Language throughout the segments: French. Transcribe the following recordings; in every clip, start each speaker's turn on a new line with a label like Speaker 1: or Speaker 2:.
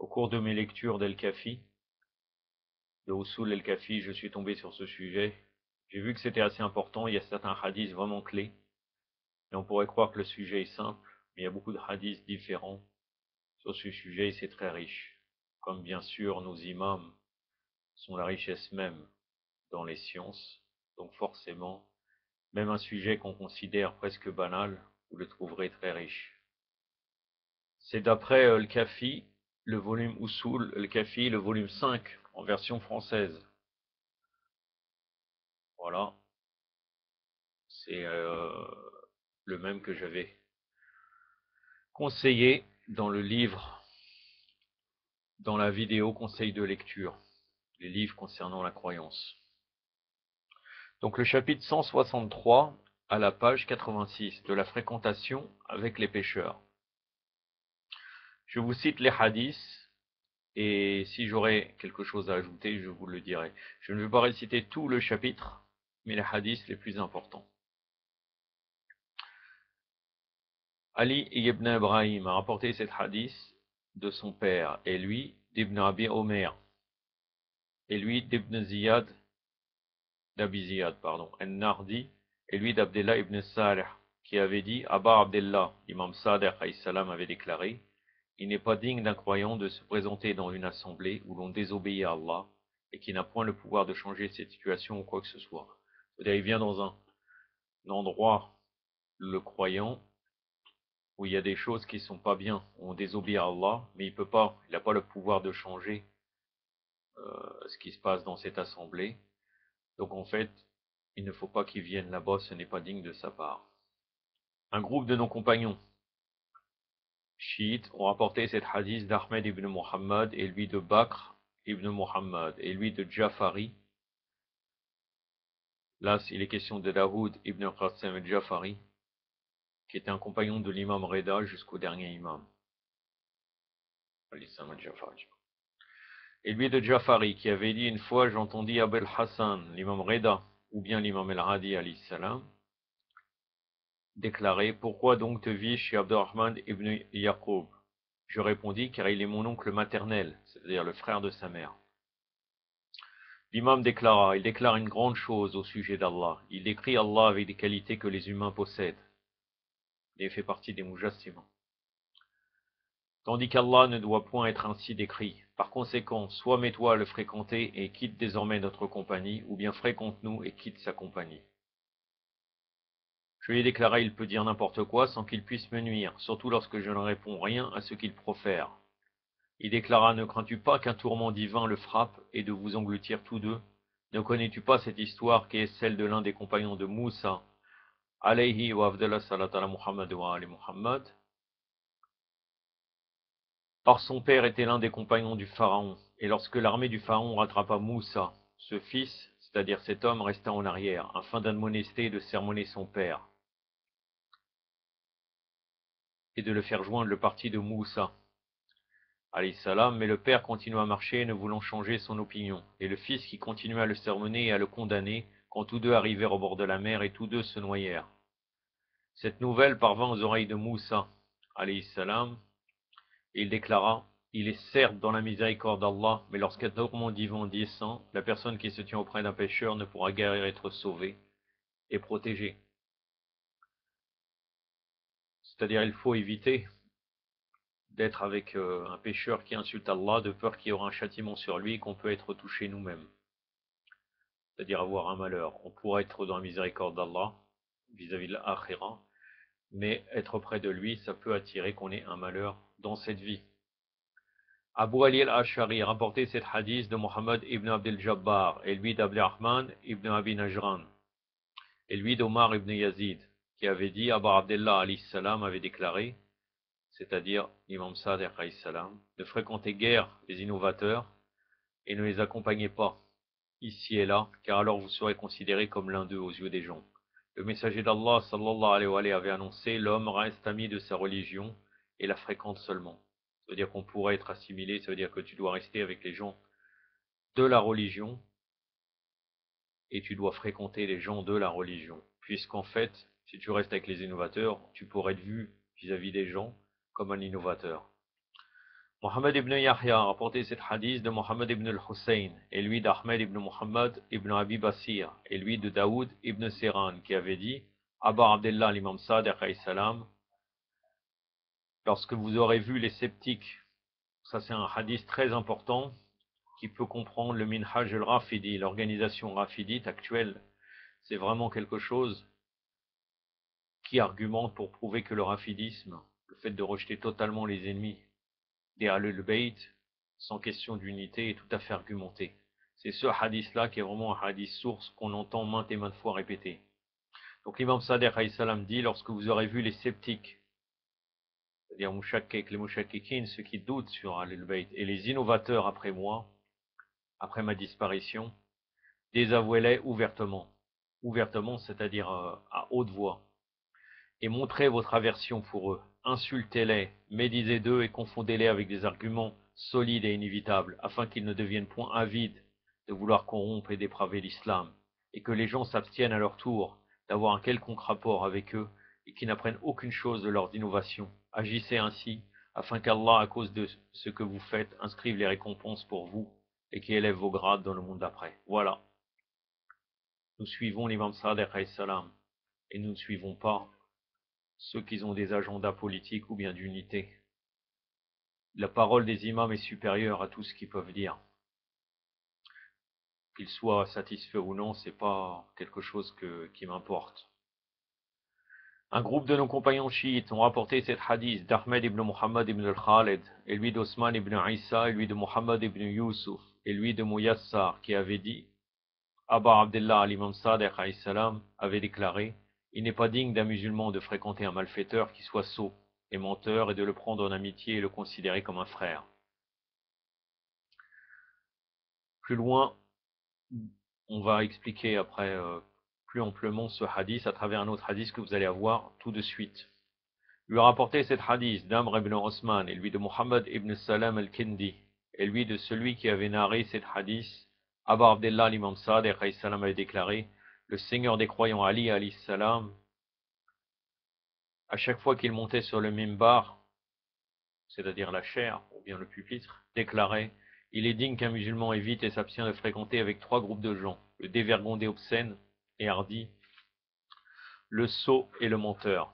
Speaker 1: Au cours de mes lectures d'El-Kafi, de Usul El-Kafi, je suis tombé sur ce sujet. J'ai vu que c'était assez important, il y a certains hadiths vraiment clés. Et on pourrait croire que le sujet est simple, mais il y a beaucoup de hadiths différents sur ce sujet et c'est très riche. Comme bien sûr nos imams sont la richesse même dans les sciences, donc forcément, même un sujet qu'on considère presque banal, vous le trouverez très riche. C'est d'après Al-Kafi, le volume Usul, Al-Kafi, le volume 5, en version française. Voilà. C'est euh, le même que j'avais conseillé dans le livre, dans la vidéo conseil de lecture, les livres concernant la croyance. Donc le chapitre 163 à la page 86 de la fréquentation avec les pêcheurs. Je vous cite les hadiths et si j'aurais quelque chose à ajouter, je vous le dirai. Je ne vais pas réciter tout le chapitre, mais les hadiths les plus importants. Ali ibn Ibrahim a rapporté cet hadith de son père et lui d'Ibn Abi Omer et lui d'Ibn Ziyad d'Abiziyad, pardon, Nardi, et lui d'Abdullah ibn Salih, qui avait dit, Abba Abdullah, l'imam Sadr avait déclaré, il n'est pas digne d'un croyant de se présenter dans une assemblée où l'on désobéit à Allah et qui n'a point le pouvoir de changer cette situation ou quoi que ce soit. C'est-à-dire, il vient dans un, endroit, le croyant, où il y a des choses qui ne sont pas bien, on désobéit à Allah, mais il peut pas, il n'a pas le pouvoir de changer euh, ce qui se passe dans cette assemblée. Donc en fait, il ne faut pas qu'il vienne là-bas, ce n'est pas digne de sa part. Un groupe de nos compagnons chiites ont rapporté cette hadith d'Ahmed ibn Muhammad et lui de Bakr ibn Muhammad et lui de Jafari. Là, il est question de Daoud ibn Qasim Jafari, qui était un compagnon de l'imam Reda jusqu'au dernier imam et lui de Jafari, qui avait dit une fois, j'entendis Abel Hassan, l'imam Reda, ou bien l'imam El-Hadi salam, déclarer, pourquoi donc te vis chez Abdurrahman ibn Yaqub? Je répondis, car il est mon oncle maternel, c'est-à-dire le frère de sa mère. L'imam déclara, il déclare une grande chose au sujet d'Allah. Il décrit Allah avec des qualités que les humains possèdent. Il fait partie des mujassimans tandis qu'Allah ne doit point être ainsi décrit. Par conséquent, soit mets-toi à le fréquenter et quitte désormais notre compagnie, ou bien fréquente-nous et quitte sa compagnie. Je lui ai déclaré il peut dire n'importe quoi sans qu'il puisse me nuire, surtout lorsque je ne réponds rien à ce qu'il profère. Il déclara Ne crains-tu pas qu'un tourment divin le frappe et de vous engloutir tous deux? Ne connais-tu pas cette histoire qui est celle de l'un des compagnons de Moussa, alayhi wa salat Muhammad ali Muhammad? Or son père était l'un des compagnons du Pharaon, et lorsque l'armée du Pharaon rattrapa Moussa, ce fils, c'est-à-dire cet homme, resta en arrière, afin d'admonester et de sermonner son père, et de le faire joindre le parti de Moussa. salam, mais le père continua à marcher, ne voulant changer son opinion, et le fils qui continua à le sermonner et à le condamner, quand tous deux arrivèrent au bord de la mer, et tous deux se noyèrent. Cette nouvelle parvint aux oreilles de Moussa, salam, il déclara Il est certes dans la miséricorde d'Allah, mais lorsqu'un tourment divin descend, la personne qui se tient auprès d'un pécheur ne pourra guère être sauvée et protégée. C'est-à-dire, il faut éviter d'être avec euh, un pécheur qui insulte Allah, de peur qu'il y aura un châtiment sur lui et qu'on peut être touché nous-mêmes. C'est-à-dire avoir un malheur. On pourra être dans la miséricorde d'Allah vis-à-vis de l'akhira, mais être près de lui, ça peut attirer qu'on ait un malheur dans cette vie. Abu Ali al-Ashari a rapporté cette hadith de Muhammad ibn Abdel Jabbar et lui d'Abdurrahman ibn Abi Najran et lui d'Omar ibn Yazid qui avait dit Abba Abdullah salam avait déclaré c'est-à-dire l'imam Sadiq salam, ne fréquentez guère les innovateurs et ne les accompagnez pas ici et là, car alors vous serez considérés comme l'un d'eux aux yeux des gens. Le messager d'Allah sallallahu alayhi wa avait annoncé l'homme reste ami de sa religion et la fréquente seulement. Ça veut dire qu'on pourrait être assimilé, ça veut dire que tu dois rester avec les gens de la religion et tu dois fréquenter les gens de la religion. Puisqu'en fait, si tu restes avec les innovateurs, tu pourrais être vu vis-à-vis des gens comme un innovateur. Mohammed ibn Yahya a rapporté cet hadith de Mohammed ibn al-Hussein, et lui d'Ahmed ibn Muhammad ibn Abi Basir, et lui de Daoud ibn Siran, qui avait dit, Abba Abdullah l'imam Sadiq salam, lorsque vous aurez vu les sceptiques, ça c'est un hadith très important, qui peut comprendre le minhaj al-Rafidi, l'organisation rafidite actuelle, c'est vraiment quelque chose qui argumente pour prouver que le rafidisme, le fait de rejeter totalement les ennemis des Ahlul sans question d'unité, est tout à fait argumenté. C'est ce hadith-là qui est vraiment un hadith source qu'on entend maintes et maintes fois répéter. Donc l'imam Sadr salam dit, lorsque vous aurez vu les sceptiques, c'est-à-dire les mouchakikin, ceux qui doutent sur Ahlul Bayt, et les innovateurs après moi, après ma disparition, désavouez-les ouvertement. Ouvertement, c'est-à-dire euh, à haute voix. Et montrez votre aversion pour eux. Insultez-les, médisez d'eux et confondez-les avec des arguments solides et inévitables, afin qu'ils ne deviennent point avides de vouloir corrompre et dépraver l'islam, et que les gens s'abstiennent à leur tour d'avoir un quelconque rapport avec eux, et qu'ils n'apprennent aucune chose de leurs innovations. Agissez ainsi, afin qu'Allah, à cause de ce que vous faites, inscrive les récompenses pour vous et qui élève vos grades dans le monde d'après. Voilà. Nous suivons l'imam Sadiq salam et nous ne suivons pas ceux qui ont des agendas politiques ou bien d'unité. La parole des imams est supérieure à tout ce qu'ils peuvent dire. Qu'ils soient satisfaits ou non, c'est pas quelque chose qui m'importe. Un groupe de nos compagnons chiites ont rapporté cet hadith d'Ahmed ibn Muhammad ibn al-Khalid, et lui d'Osman ibn Isa, et lui de Muhammad ibn Yusuf, et lui de Mouyassar, qui avait dit, Abba Abdullah al-Imam avait déclaré, il n'est pas digne d'un musulman de fréquenter un malfaiteur qui soit sot et menteur et de le prendre en amitié et le considérer comme un frère. Plus loin, on va expliquer après euh, plus amplement ce hadith à travers un autre hadith que vous allez avoir tout de suite. Lui a rapporté cet hadith d'Amr ibn Osman et lui de Muhammad ibn Salam al-Kindi et lui de celui qui avait narré cet hadith. Abba Abdullah l'imam Sadiq avait déclaré le Seigneur des croyants Ali alayhi salam à chaque fois qu'il montait sur le mimbar, c'est-à-dire la chair ou bien le pupitre, déclarait il est digne qu'un musulman évite et s'abstient de fréquenter avec trois groupes de gens, le dévergondé obscène, et hardi, le sot et le menteur.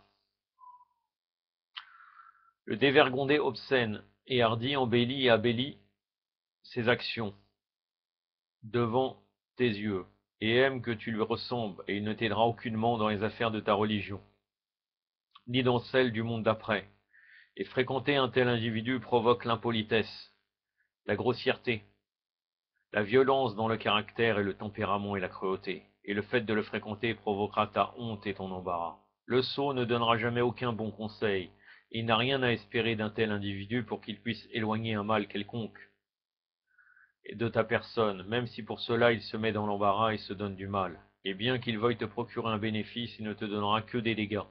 Speaker 1: Le dévergondé obscène et hardi embellit et abellit ses actions devant tes yeux, et aime que tu lui ressembles, et il ne t'aidera aucunement dans les affaires de ta religion, ni dans celles du monde d'après. Et fréquenter un tel individu provoque l'impolitesse, la grossièreté, la violence dans le caractère et le tempérament et la cruauté et le fait de le fréquenter provoquera ta honte et ton embarras. Le sot ne donnera jamais aucun bon conseil, et il n'a rien à espérer d'un tel individu pour qu'il puisse éloigner un mal quelconque de ta personne, même si pour cela il se met dans l'embarras et se donne du mal. Et bien qu'il veuille te procurer un bénéfice, il ne te donnera que des dégâts.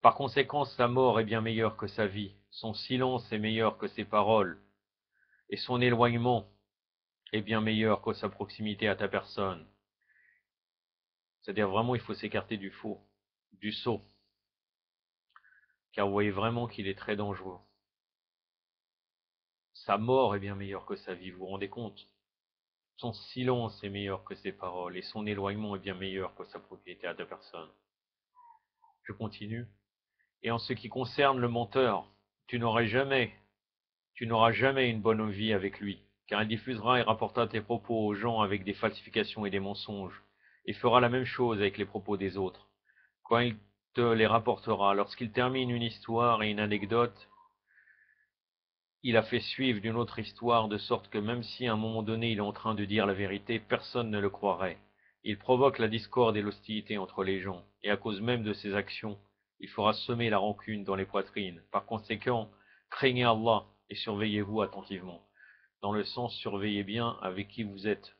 Speaker 1: Par conséquent, sa mort est bien meilleure que sa vie, son silence est meilleur que ses paroles, et son éloignement est bien meilleur que sa proximité à ta personne. C'est-à-dire vraiment, il faut s'écarter du faux, du sot. Car vous voyez vraiment qu'il est très dangereux. Sa mort est bien meilleure que sa vie, vous vous rendez compte? Son silence est meilleur que ses paroles, et son éloignement est bien meilleur que sa propriété à deux personnes. Je continue. Et en ce qui concerne le menteur, tu n'auras jamais, tu n'auras jamais une bonne vie avec lui, car il diffusera et rapportera tes propos aux gens avec des falsifications et des mensonges et fera la même chose avec les propos des autres. Quand il te les rapportera, lorsqu'il termine une histoire et une anecdote, il a fait suivre d'une autre histoire, de sorte que même si à un moment donné il est en train de dire la vérité, personne ne le croirait. Il provoque la discorde et l'hostilité entre les gens, et à cause même de ses actions, il fera semer la rancune dans les poitrines. Par conséquent, craignez Allah et surveillez-vous attentivement. Dans le sens, surveillez bien avec qui vous êtes.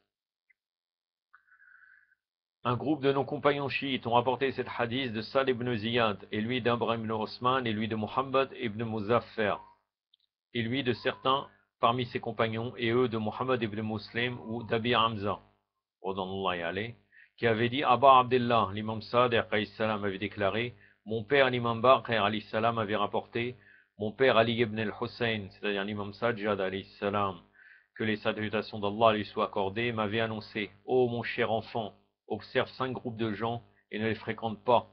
Speaker 1: Un groupe de nos compagnons chiites ont rapporté cette hadith de Sal ibn Ziyad, et lui d'Abraham ibn Osman, et lui de Muhammad ibn Muzaffar, et lui de certains parmi ses compagnons, et eux de Muhammad ibn Muslim ou d'Abi Hamza, qui avait dit Abba Abdullah, l'imam Sadiq avait déclaré Mon père, l'imam Baqir avait rapporté Mon père Ali ibn al-Hussein, c'est-à-dire l'imam Sajjad que les salutations d'Allah lui soient accordées, m'avait annoncé Ô oh, mon cher enfant, observe cinq groupes de gens et ne les fréquente pas,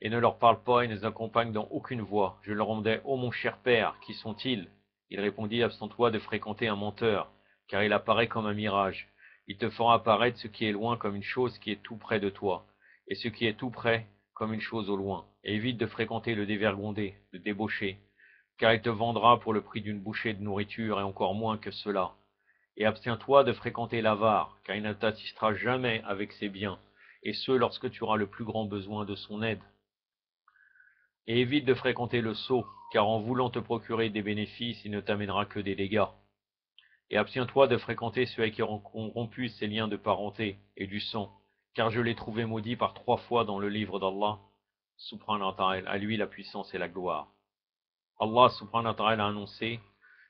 Speaker 1: et ne leur parle pas et ne les accompagne dans aucune voie. Je leur demandais Ô oh, mon cher père, qui sont-ils? Il répondit Absente-toi de fréquenter un menteur, car il apparaît comme un mirage. Il te fera apparaître ce qui est loin comme une chose qui est tout près de toi, et ce qui est tout près comme une chose au loin. Et évite de fréquenter le dévergondé, le débauché, car il te vendra pour le prix d'une bouchée de nourriture et encore moins que cela. Et abstiens-toi de fréquenter l'avare, car il ne t'assistera jamais avec ses biens, et ce lorsque tu auras le plus grand besoin de son aide. Et évite de fréquenter le sot, car en voulant te procurer des bénéfices, il ne t'amènera que des dégâts. Et abstiens-toi de fréquenter ceux qui ont rompu ces liens de parenté et du sang, car je l'ai trouvé maudit par trois fois dans le livre d'Allah, subhanahu à lui la puissance et la gloire. Allah subhanahu a annoncé,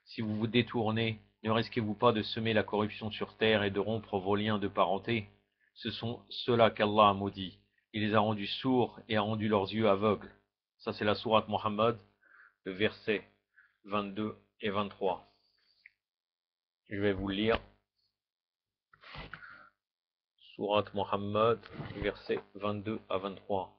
Speaker 1: si vous vous détournez, ne risquez-vous pas de semer la corruption sur terre et de rompre vos liens de parenté? Ce sont ceux-là qu'Allah a maudits. Il les a rendus sourds et a rendu leurs yeux aveugles. Ça c'est la sourate Muhammad, le verset 22 et 23. Je vais vous lire. Surat Muhammad, versets 22 à 23.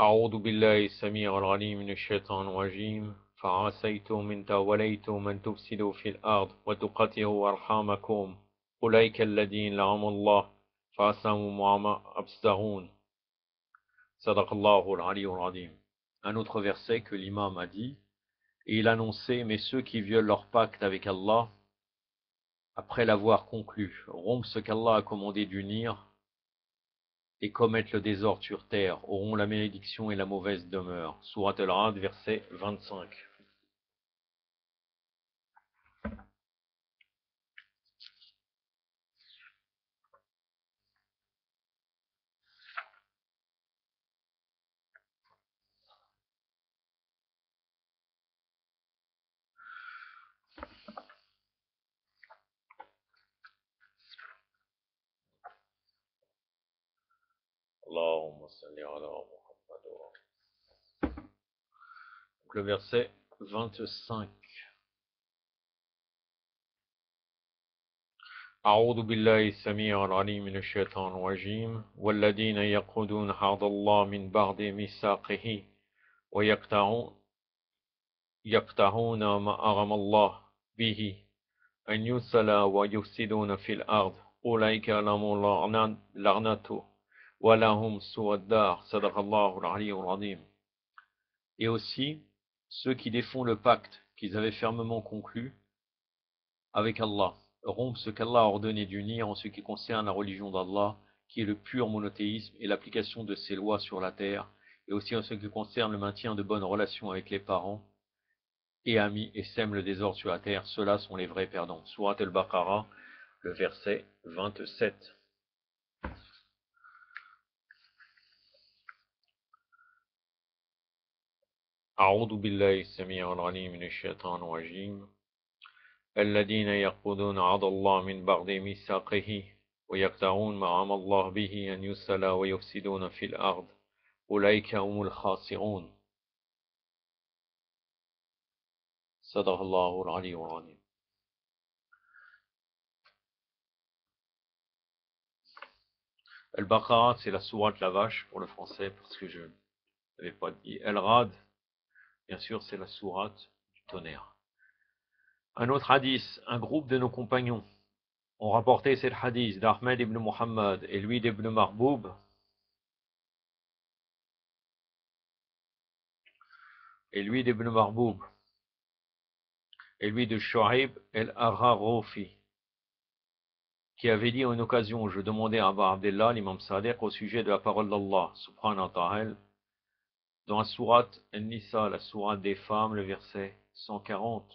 Speaker 1: أعوذ بالله السميع العليم من الشيطان الرجيم فعسيتم من توليتم أن تفسدوا في الأرض وتقتلوا أرحامكم أولئك الذين لعم الله فأسلموا ما أبصرون صدق الله العلي العظيم un autre verset que l'imam a dit, et il annonçait, mais ceux qui violent leur pacte avec Allah, après l'avoir conclu, rompent ce qu'Allah a commandé d'unir, et commettent le désordre sur terre, auront la malédiction et la mauvaise demeure. Surat al-Rad, verset 25. Le verset 25. أعوذ بالله السميع العليم من الشيطان الرجيم والذين يقودون حرض الله من بعد ميثاقه ويقطعون يقطعون ما أغم الله به أن يسلى ويفسدون في الأرض أولئك لهم لعنة Et aussi, ceux qui défont le pacte qu'ils avaient fermement conclu avec Allah, rompent ce qu'Allah a ordonné d'unir en ce qui concerne la religion d'Allah, qui est le pur monothéisme et l'application de ses lois sur la terre, et aussi en ce qui concerne le maintien de bonnes relations avec les parents et amis et sèment le désordre sur la terre, ceux-là sont les vrais perdants. Surat al-Baqarah, le verset 27. أعوذ بالله السميع العليم من الشيطان الرجيم. الذين يقودون عض الله من بعد ميثاقه ويقطعون ما أمر الله به أن يسل ويفسدون في الأرض. أولئك هم الخاسرون. صدق الله العلي العظيم. Al-Baqarah, c'est la sourate la vache pour le français, parce que je n'avais pas dit. El-Rad, Bien sûr, c'est la sourate du tonnerre. Un autre hadith, un groupe de nos compagnons ont rapporté cet hadith d'Ahmed ibn Muhammad et lui d'Ibn Marboub. Et lui d'Ibn Marboub. Et lui de Shu'aib el-Agharofi. qui avait dit en une occasion, je demandais à Abu Abdullah, l'imam Sadiq, au sujet de la parole d'Allah, subhanahu wa ta'ala, dans la sourate An-Nisa, la sourate des femmes, le verset 140.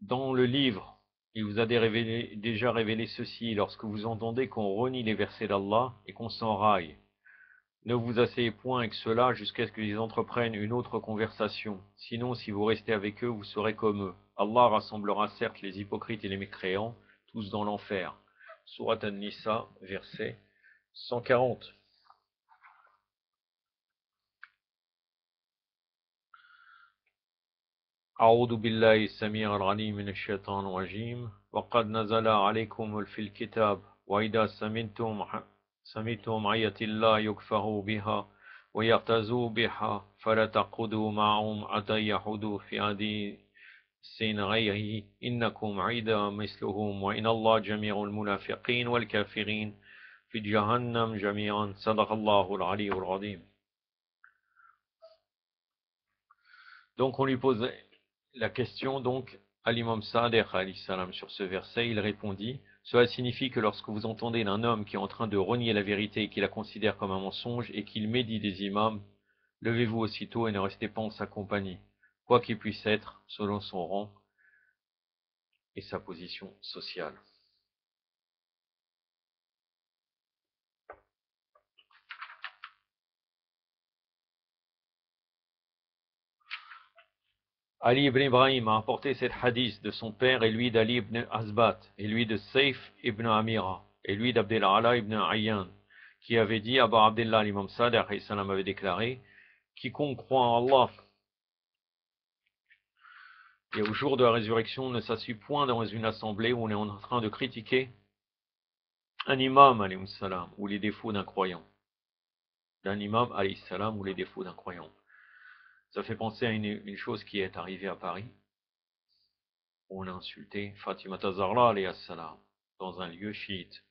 Speaker 1: Dans le livre, il vous a déjà révélé ceci, lorsque vous entendez qu'on renie les versets d'Allah et qu'on s'enraille. Ne vous asseyez point avec cela jusqu'à ce qu'ils entreprennent une autre conversation. Sinon, si vous restez avec eux, vous serez comme eux. Allah rassemblera certes les hypocrites et les mécréants, tous dans l'enfer. Surat An-Nisa, verset 140. أعوذ بالله السميع العليم من الشيطان الرجيم. وقد نزل عليكم في الكتاب وإذا سمعتم سمعتم آية الله يكفر بها ويعتزوا بها فلا تقعدوا معهم حتى يحدوا في هذه سين غيره. إنكم عيدا مثلهم وإن الله جميع المنافقين والكافرين في جهنم جميعا. صدق الله العلي العظيم. Donc on lui pose la question donc à l'imam Sa'adeh salam sur ce verset, il répondit Cela signifie que lorsque vous entendez d'un homme qui est en train de renier la vérité et qui la considère comme un mensonge et qu'il médit des imams, levez-vous aussitôt et ne restez pas en sa compagnie quoi qu'il puisse être selon son rang et sa position sociale. Ali ibn Ibrahim a apporté cette hadith de son père et lui d'Ali ibn Asbat et lui de Saif ibn Amira et lui d'Abdelala ibn Ayyan qui avait dit Abu Abdullah l'imam Sadr avait déclaré quiconque croit en Allah et au jour de la résurrection, on ne s'assuit point dans une assemblée où on est en train de critiquer un imam, salam, ou les défauts d'un croyant. Imam, salam, ou les défauts d'un croyant. Ça fait penser à une, chose qui est arrivée à Paris. On a insulté Fatima Tazarla, salam, dans un lieu chiite.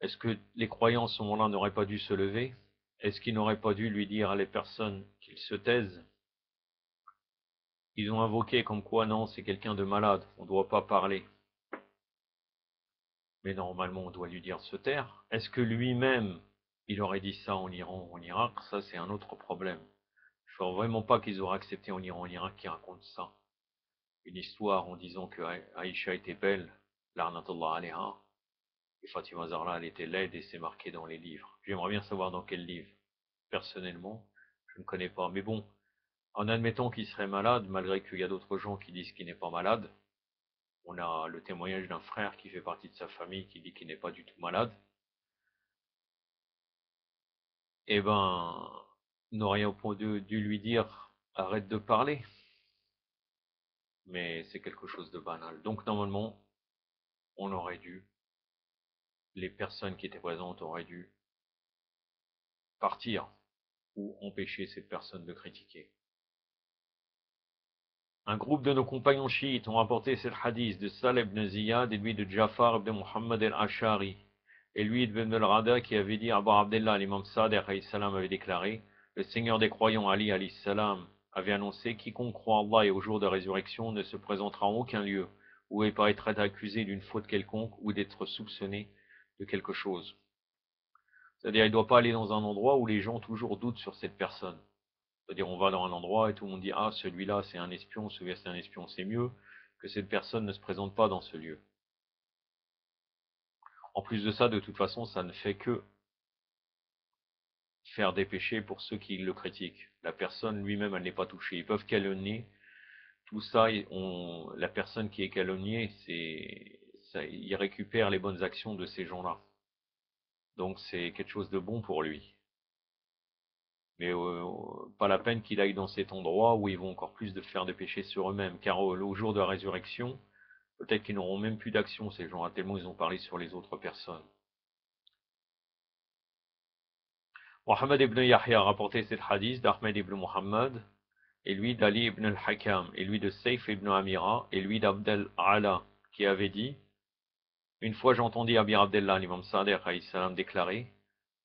Speaker 1: Est-ce que les croyants, à ce moment-là, n'auraient pas dû se lever? Est-ce qu'ils n'auraient pas dû lui dire à les personnes qu'ils se taisent? Ils ont invoqué comme quoi non, c'est quelqu'un de malade, on ne doit pas parler. Mais normalement, on doit lui dire se taire. Est-ce que lui-même, il aurait dit ça en Iran ou en Irak Ça, c'est un autre problème. Je ne vois vraiment pas qu'ils auraient accepté en Iran ou en Irak qu'ils racontent ça. Une histoire en disant que Aïcha était belle, l'arnatullah alayha, et Fatima Zahra, elle était laide et c'est marqué dans les livres. J'aimerais bien savoir dans quel livre. Personnellement, je ne connais pas. Mais bon, en admettant qu'il serait malade, malgré qu'il y a d'autres gens qui disent qu'il n'est pas malade, on a le témoignage d'un frère qui fait partie de sa famille qui dit qu'il n'est pas du tout malade, eh ben, n'aurait point dû lui dire arrête de parler. Mais c'est quelque chose de banal. Donc normalement, on aurait dû, les personnes qui étaient présentes auraient dû partir ou empêcher cette personne de critiquer. Un groupe de nos compagnons chiites ont rapporté ce hadith de Saleh ibn Ziyad et lui de Jafar ibn Muhammad al-Ashari et lui ibn al-Rada qui avait dit Abu Abdullah, l'imam salam avait déclaré Le Seigneur des croyants Ali salam avait annoncé Quiconque croit Allah et au jour de résurrection ne se présentera en aucun lieu où il paraîtra accusé d'une faute quelconque ou d'être soupçonné de quelque chose. C'est-à-dire, il ne doit pas aller dans un endroit où les gens toujours doutent sur cette personne. C'est-à-dire, on va dans un endroit et tout le monde dit Ah, celui-là, c'est un espion, celui-là, c'est un espion. C'est mieux que cette personne ne se présente pas dans ce lieu. En plus de ça, de toute façon, ça ne fait que faire des péchés pour ceux qui le critiquent. La personne lui-même, elle n'est pas touchée. Ils peuvent calomnier. Tout ça, la personne qui est calomniée, ça, il récupère les bonnes actions de ces gens-là. Donc c'est quelque chose de bon pour lui mais euh, pas la peine qu'il aille dans cet endroit où ils vont encore plus de faire de péchés sur eux-mêmes, car au, jour de la résurrection, peut-être qu'ils n'auront même plus d'action, ces gens-là, tellement ils ont parlé sur les autres personnes. Mohammed ibn Yahya a rapporté cet hadith d'Ahmed ibn Muhammad, et lui d'Ali ibn al-Hakam, et lui de Saif ibn Amira, et lui d'Abdel Ala, qui avait dit Une fois j'entendis Abir Abdellah, l'imam Sa'der, déclarer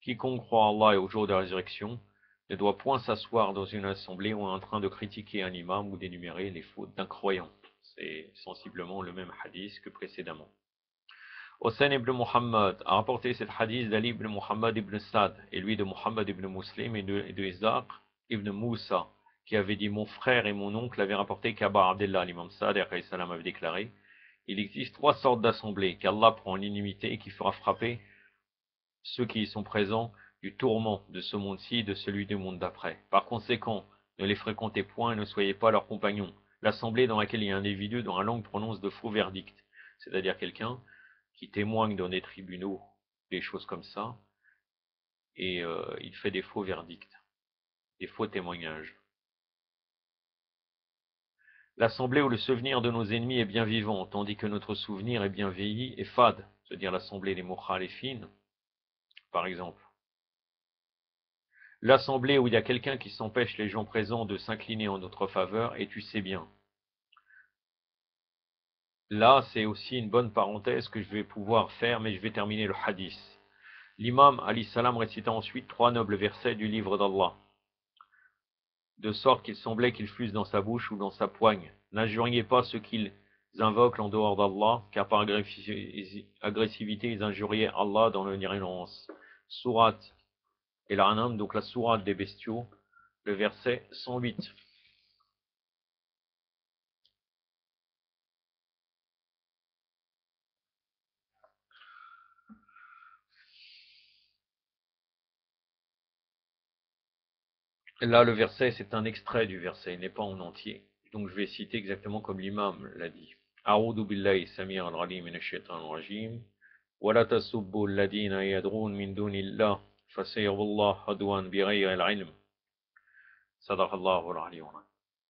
Speaker 1: Quiconque croit à Allah et au jour de la résurrection, ne doit point s'asseoir dans une assemblée est en train de critiquer un imam ou d'énumérer les fautes d'un croyant. C'est sensiblement le même hadith que précédemment. Hossein ibn Muhammad a rapporté cet hadith d'Ali ibn Muhammad ibn Sad, et lui de Muhammad ibn Muslim et de, ibn Moussa, qui avait dit Mon frère et mon oncle avaient rapporté qu'Abba Abdullah, l'imam Sad, avait déclaré Il existe trois sortes d'assemblées qu'Allah prend en inimité et qui fera frapper ceux qui y sont présents du tourment de ce monde-ci et de celui du monde d'après. Par conséquent, ne les fréquentez point et ne soyez pas leurs compagnons. L'assemblée dans laquelle il y a un individu dont la langue prononce de faux verdicts, c'est-à-dire quelqu'un qui témoigne dans des tribunaux, des choses comme ça, et euh, il fait des faux verdicts, des faux témoignages. L'assemblée où le souvenir de nos ennemis est bien vivant, tandis que notre souvenir est bien vieilli et fade, c'est-à-dire l'assemblée des fines, par exemple. L'assemblée où il y a quelqu'un qui s'empêche les gens présents de s'incliner en notre faveur, et tu sais bien, Là, c'est aussi une bonne parenthèse que je vais pouvoir faire, mais je vais terminer le hadith. L'imam Ali salam récita ensuite trois nobles versets du livre d'Allah, de sorte qu'il semblait qu'ils fussent dans sa bouche ou dans sa poigne. N'injuriez pas ceux qu'ils invoquent en dehors d'Allah, car par agressivité ils injuriaient Allah dans l'ignorance. Surat et l'Anam, donc la sourate des bestiaux, le verset 108. Là, le verset, c'est un extrait du verset, il n'est pas en entier. Donc je vais citer exactement comme l'imam l'a dit. أعوذ بالله السميع العليم من الشيطان الرجيم ولا تسبوا الذين يدعون من دون الله فسيغ الله عدوا بغير العلم صدق الله العلي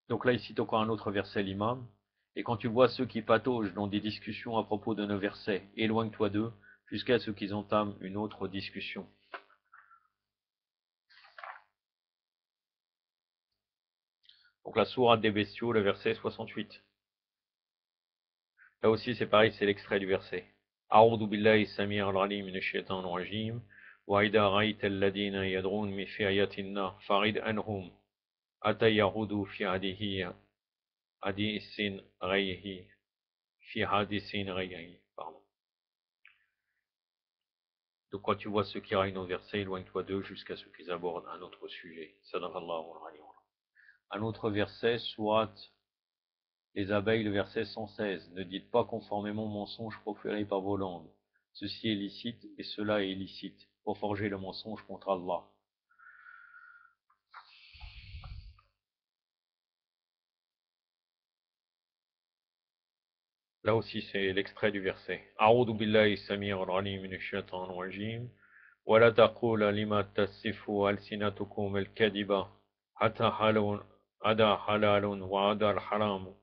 Speaker 1: Donc là, il cite encore un autre verset, l'imam. Et quand tu vois ceux qui pataugent dans des discussions à propos de nos versets, éloigne-toi d'eux jusqu'à ce qu'ils entament une autre discussion. Donc la sourate des bestiaux, le verset 68. Là aussi c'est pareil, c'est l'extrait du verset. أعوذ بالله السميع العليم من الشيطان الرجيم وإذا رأيت الذين يدعون من في آياتنا فعد أنهم أتى يهود في هذه حديث غيره في حديث غيره pardon. Donc quand tu vois ceux qui raillent nos versets, éloigne-toi d'eux jusqu'à ce qu'ils abordent un autre sujet. Sadaqallahu al un autre verset, soit les abeilles, le verset 116. Ne dites pas conformément au mensonge proféré par vos langues. Ceci est licite et cela est illicite, pour forger le mensonge contre Allah. Là aussi, c'est l'extrait du verset. A'udhu billahi samir al-alim min shaitan wajim. Wa la taqula lima tasifu al-sinatukum al-kadiba. Hata halun, ada halalun wa ada al-haram.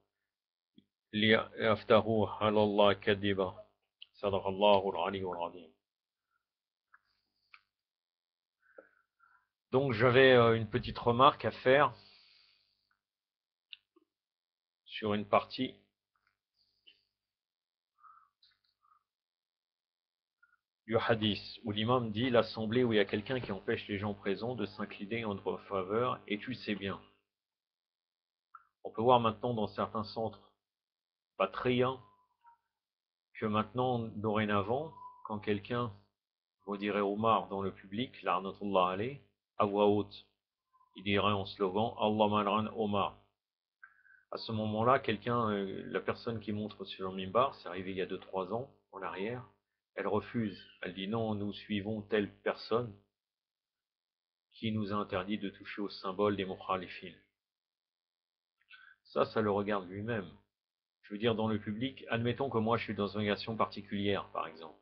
Speaker 1: Li aftahu halallah kadiba. Sadaqallahu al-ali wa al-azim. Donc j'avais euh, une petite remarque à faire sur une partie du hadith où l'imam dit l'assemblée où il y a quelqu'un qui empêche les gens présents de s'incliner en notre faveur et tu sais bien. On peut voir maintenant dans certains centres patriens que maintenant, dorénavant, quand quelqu'un, vous dirait Omar dans le public, l'arnatullah allez, à voix haute, il dirait en slogan Allah malran Omar. À ce moment-là, quelqu'un, euh, la personne qui montre sur le mimbar, c'est arrivé il y a 2-3 ans en arrière, elle refuse. Elle dit non, nous suivons telle personne qui nous a interdit de toucher au symbole des mukhalifin. Ça, ça le regarde lui-même. Je veux dire, dans le public, admettons que moi je suis dans une organisation particulière, par exemple.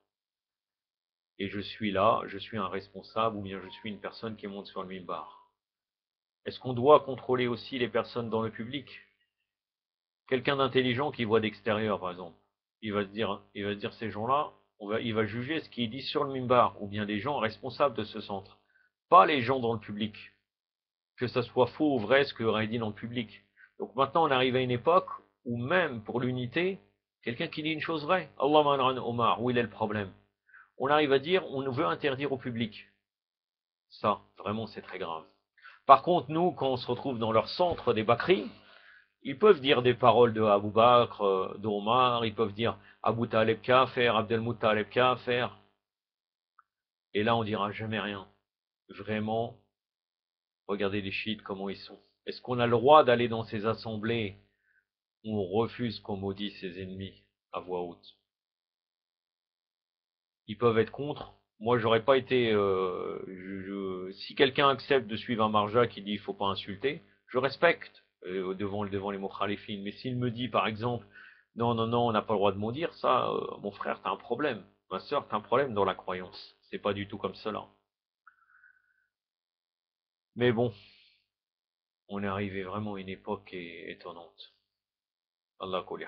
Speaker 1: Et je suis là, je suis un responsable, ou bien je suis une personne qui monte sur le mimbar. Est-ce qu'on doit contrôler aussi les personnes dans le public? Quelqu'un d'intelligent qui voit d'extérieur, par exemple, il va se dire, il va se dire ces gens-là, il va juger ce qu'il dit sur le mimbar, ou bien des gens responsables de ce centre. Pas les gens dans le public. Que ça soit faux ou vrai ce que aurait dit dans le public. Donc maintenant, on arrive à une époque où même pour l'unité, quelqu'un qui dit une chose vraie, Allah Omar, où il est le problème? On arrive à dire, on veut interdire au public. Ça, vraiment, c'est très grave. Par contre, nous, quand on se retrouve dans leur centre des Bakri, Ils peuvent dire des paroles de Abu Bakr, euh, d'Omar, ils peuvent dire Abu Talib Kafir, Abdelmuttalib Kafir. Et là, on dira jamais rien. Vraiment, regardez les chiites, comment ils sont. Est-ce qu'on a le droit d'aller dans ces assemblées où on refuse qu'on maudit ses ennemis à voix haute? Ils peuvent être contre. Moi, j'aurais pas été. Euh, si quelqu'un accepte de suivre un marja qui dit il faut pas insulter, je respecte euh, devant, devant les mukhalifines. Mais s'il me dit, par exemple, non, non, non, on n'a pas le droit de maudire, ça, euh, mon frère, t'as un problème. Ma soeur, t'as un problème dans la croyance. C'est pas du tout comme cela. Mais bon, on est arrivé vraiment à une époque étonnante. Allah kulli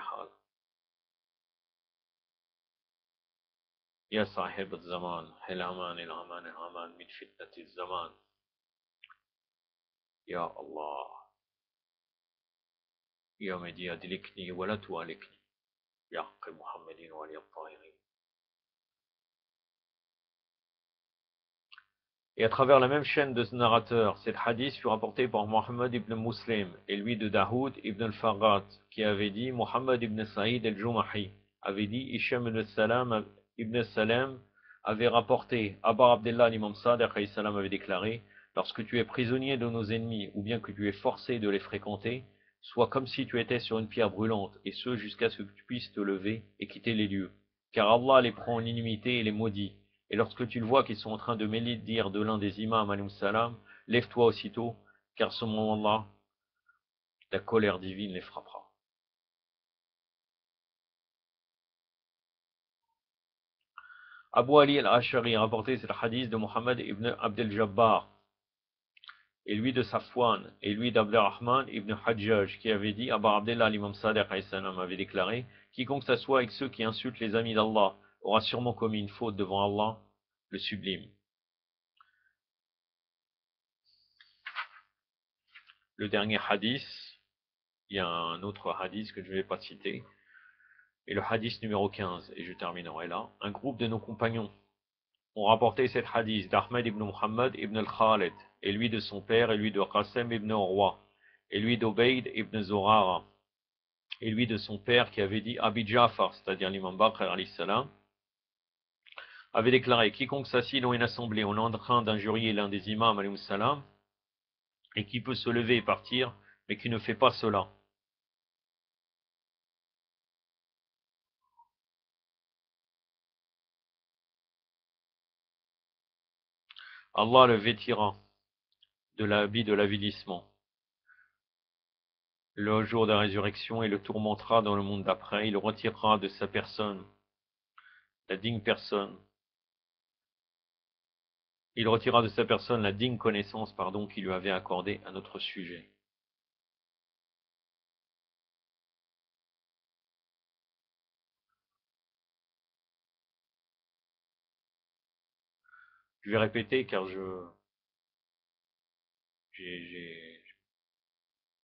Speaker 1: Ya Medi adlikni wa la tualikni. Ya haqqi Muhammadin wa ali al-tahirin. Et à travers la même chaîne de ce narrateur, cet hadith fut rapporté par Mohammed ibn Muslim et lui de Dahoud ibn al-Farrat, qui avait dit, Mohammed ibn Saïd al-Jumahi avait dit, Isham ibn Salam, ibn Salam avait rapporté, Abar Abdullah l'imam Sadiq salam avait déclaré, lorsque tu es prisonnier de nos ennemis, ou bien que tu es forcé de les fréquenter, sois comme si tu étais sur une pierre brûlante, et ce jusqu'à ce que tu puisses te lever et quitter les lieux. Car Allah les prend en inimité et les maudit. Et lorsque tu le vois qu'ils sont en train de dire de l'un des imams, salam, lève-toi aussitôt, car ce moment-là, la colère divine les frappera. Abu Ali al-Ashari a rapporté cet hadith de Muhammad ibn Abdel Jabbar, et lui de Safwan, et lui d'Abdelrahman ibn Hajjaj, qui avait dit, Abba Abdullah l'imam Sadiq avait déclaré, quiconque s'assoit avec ceux qui insultent les amis d'Allah, aura sûrement commis une faute devant Allah, le sublime. Le dernier hadith, il y a un autre hadith que je ne vais pas citer, et le hadith numéro 15, et je terminerai là. Un groupe de nos compagnons ont rapporté cet hadith d'Ahmed ibn Muhammad ibn al-Khalid, et lui de son père, et lui de Qasim ibn Urwa, et lui d'Obeid ibn Zorara, et lui de son père qui avait dit Abi Jafar, c'est-à-dire l'imam Bakr salam, avait déclaré Quiconque s'assied dans une assemblée on est en train d'injurier l'un des imams, salam, et qui peut se lever et partir, mais qui ne fait pas cela. Allah le vêtira de l'habit de l'avidissement le jour de la résurrection et le tourmentera dans le monde d'après. Il retirera de sa personne la digne personne il retira de sa personne la digne connaissance pardon, qu'il lui avait accordée à notre sujet. Je vais répéter car je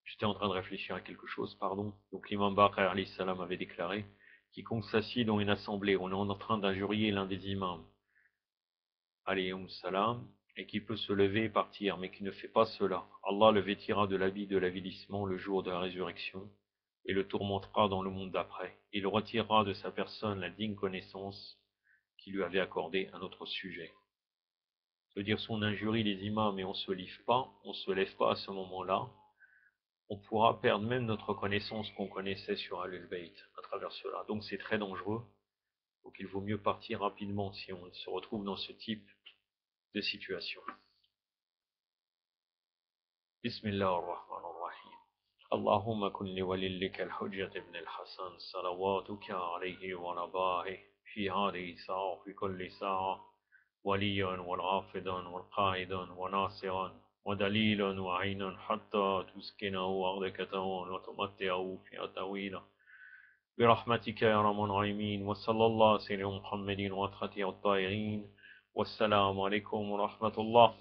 Speaker 1: j'étais en train de réfléchir à quelque chose, pardon. Donc l'imam Bakr salam avait déclaré Quiconque s'assied dans une assemblée, on est en train d'injurier l'un des imams, alayhum salam, et qui peut se lever et partir, mais qui ne fait pas cela. Allah le vêtira de l'habit de l'avilissement le jour de la résurrection, et le tourmentera dans le monde d'après. Il retirera de sa personne la digne connaissance qui lui avait accordé un autre sujet C'est-à-dire, si on injurie les imams et on se livre pas, on se lève pas à ce moment-là, on pourra perdre même notre connaissance qu'on connaissait sur Al-Bayt à travers cela. Donc c'est très dangereux. Donc il vaut mieux partir rapidement si on se retrouve dans ce type de situation. Bismillah ar-Rahman ar-Rahim. اللهم كن لوليك الحجة ابن الحسن صلواتك عليه ونباه في هذه الساعة وفي كل ساعة وليا والغافدا والقائدا وناصرا ودليلا وعينا حتى تسكنه أرضك وتمتعه في طويلة. برحمتك يا رب العالمين وصلى الله سيدنا محمد وأتخته الطائرين والسلام عليكم ورحمة الله.